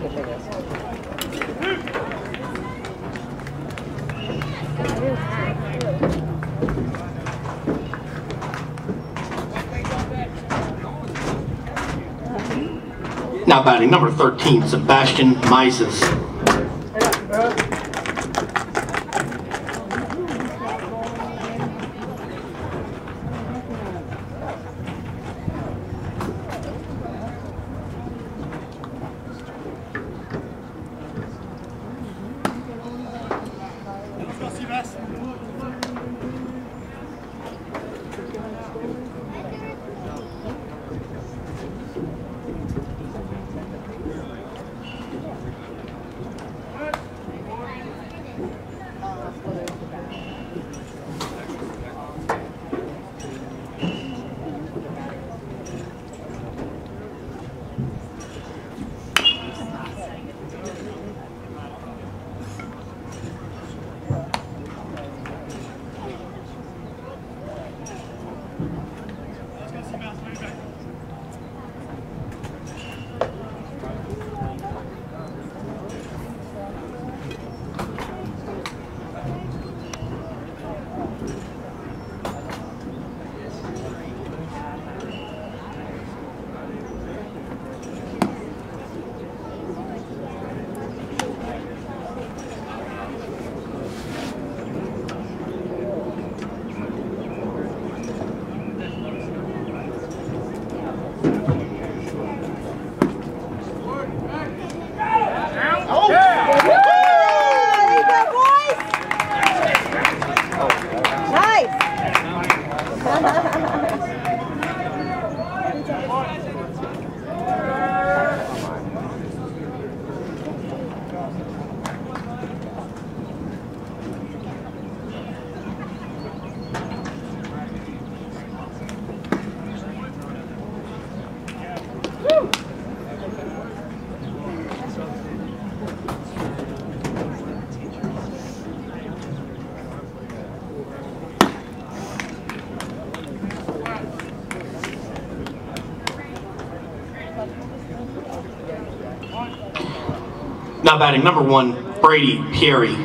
Now batting number 13, Sebastian Mises. Now batting number one, Brady Pierry.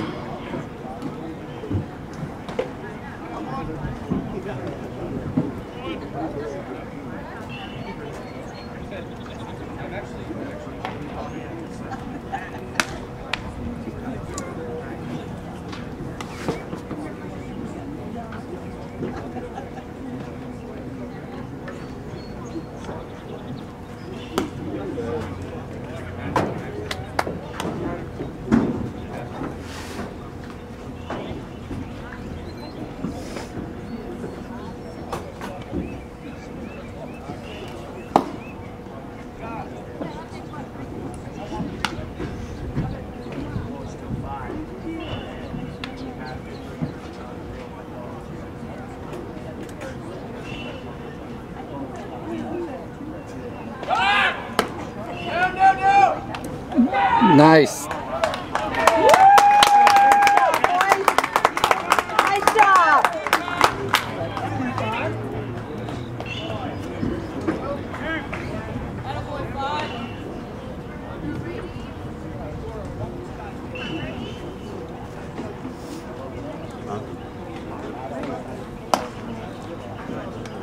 Nice.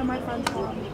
My friend's home.